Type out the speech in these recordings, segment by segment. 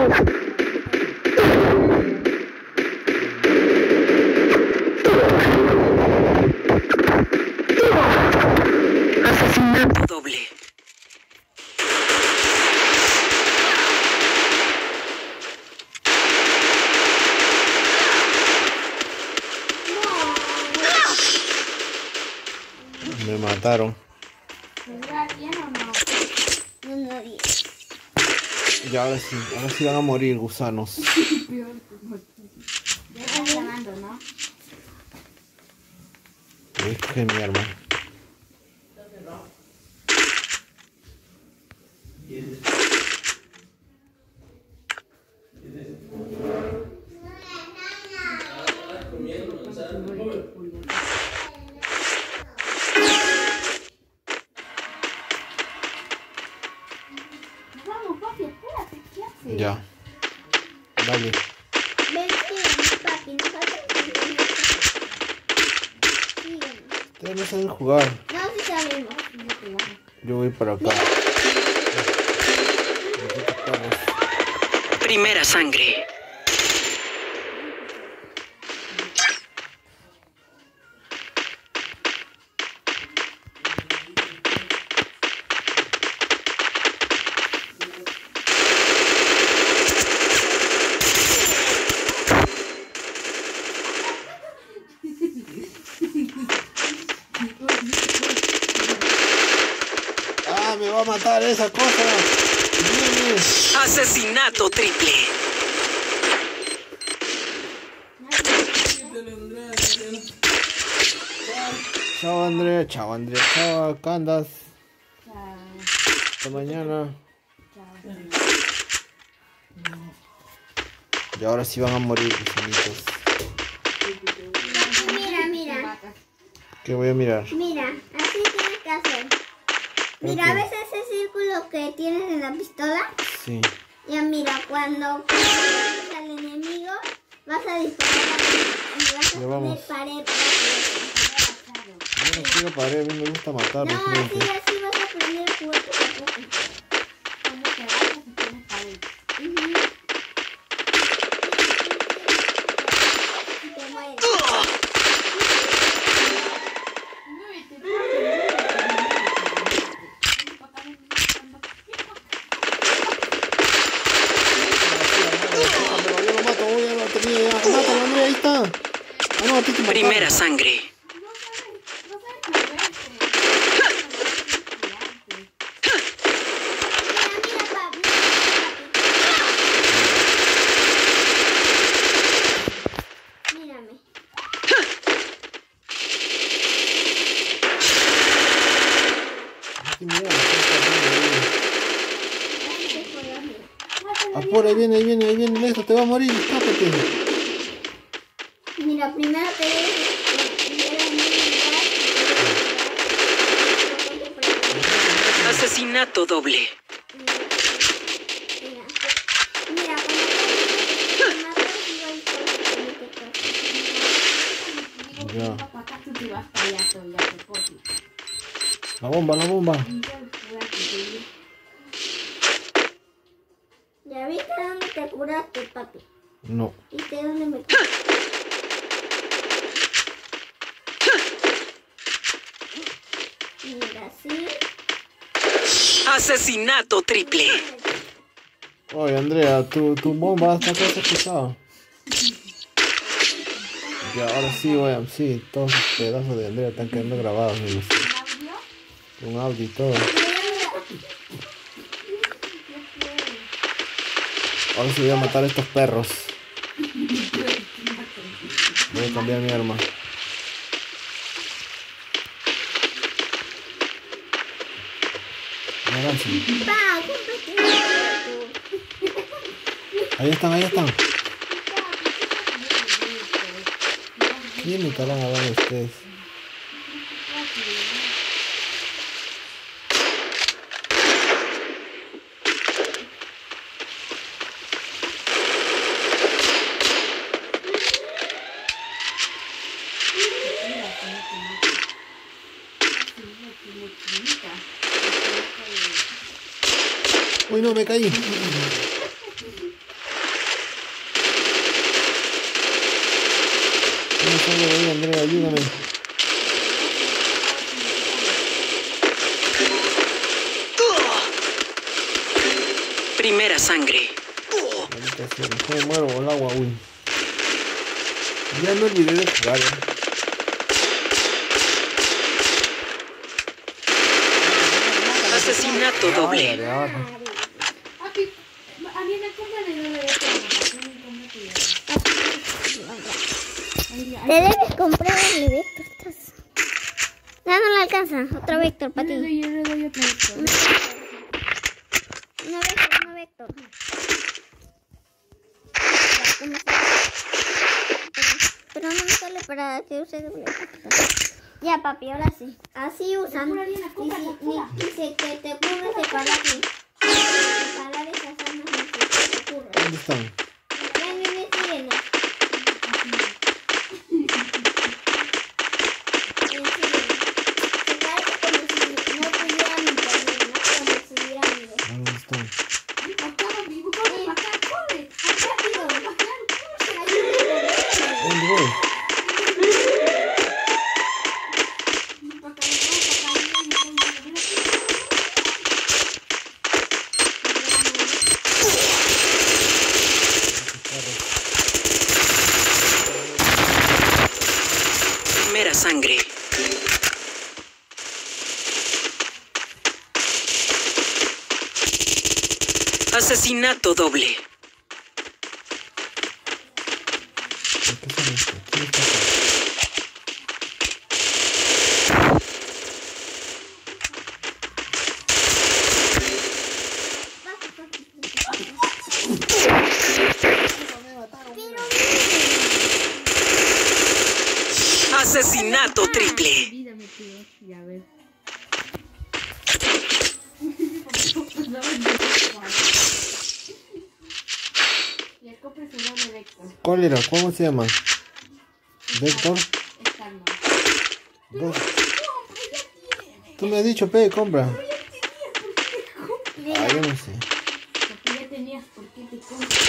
Asesinato doble. Me mataron. ¿Vendrá bien o no? No, no, bien. Y ahora sí, ahora sí van a morir gusanos. Ya está llamando, ¿no? A escoger mi arma. Ustedes no saben jugar. No, sí sabemos. Yo voy para acá. Primera sangre. Esa cosa! Asesinato triple. Chao Andrea, chao Andrea, chao Candas. Chao, Hasta mañana. chao. Y ahora sí van a morir gusanitos. Papi, mira, mira. ¿Qué voy a mirar? Mira, así tienes que hacer. Mira, Ok. ¿ves ese círculo que tienes en la pistola? Sí. Ya mira, cuando al enemigo, vas a disparar y vas a poner pared. Yo no quiero pared, a mí me gusta matar No, así, así vas a a poco. Mía. ahí. Ah, por ahí viene, ahí viene, ahí viene, Néstor, te va a morir, escápate. Mira, primero te. Asesinato doble. Ya. La bomba, la bomba. ¿Ya viste dónde te curaste, papi? No. ¿Viste dónde me curaste? Mira, así. Asesinato triple. Oye, Andrea, tu, tu bomba se ha pisado. Ya, ahora sí, weón, sí, todos los pedazos de Andrea están quedando grabados, amigos. Un audio y todo. Ahora sí voy a matar a estos perros. Voy a cambiar mi arma. Ahí están, ahí están. ¿Quién me estarán hablando ustedes? no me caí. No Andrea, ayúdame. Primera sangre. Me muero el agua, uy. Ya me olvidé de jugar. ¿eh? Asesinato doble. Ay, a mí me compran el doble de todo. ¿Cómo te debes comprar el Vector. Estás... Ya no le alcanza. Otro Vector para ti. yo le doy otro. No Vector, no Vector. ¿cómo está? Pero no me sale para que use doble Vector. Ya, papi, ahora sí. Así usan. Dice que te ocurre separar aquí. Ocurre. ¿Dónde sangre. Asesinato doble. ¿Por qué sale esto? ¿Quién está acá? Asesinato triple. Olvídame, tío. Ya ves. Y el copre se doble Vector. ¿Cuál era? ¿Cómo se llama? ¿Vector? Dos. Tú me has dicho, pe, compra. Ah, yo no sé. Porque ya tenías por qué te compras.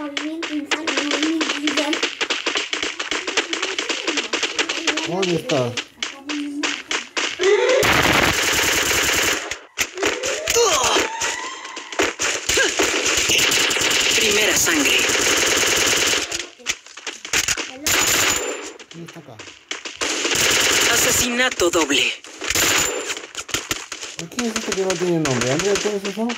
Movimiento insano. ¿Dónde está? Acá viene una acá. Primera sangre. ¿Quién está acá? Doble. ¿Quién es este que no tiene nombre? ¿Andrea, tú eres eso?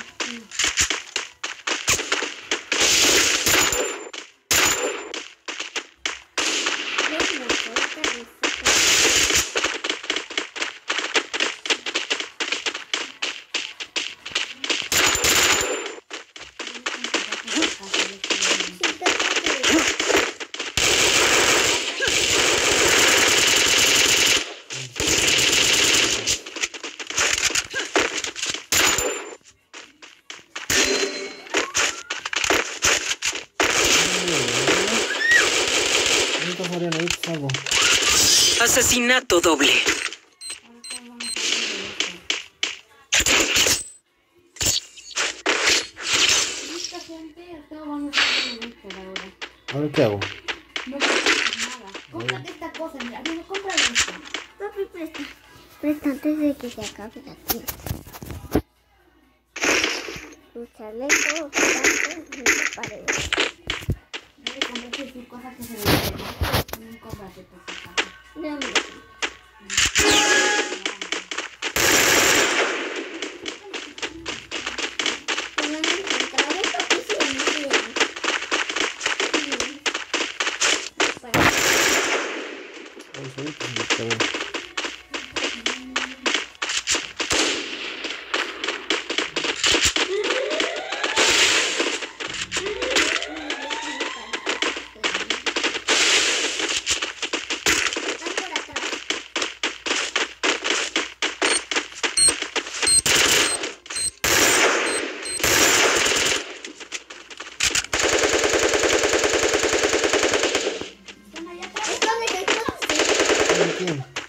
¿Dónde está Mariana? Ahí te salgo. Asesinato doble. Esta gente, todos van a estar de Vector ahora. ¿Ahora qué hago? No nada. Cómprate esta cosa, mira, mira, compra esto. Papi, presta. Presta antes de que se acabe la tienda. Tu chaleco, tanto, y tu pared. No le compraste sus cosas que se le. No. 任务。again.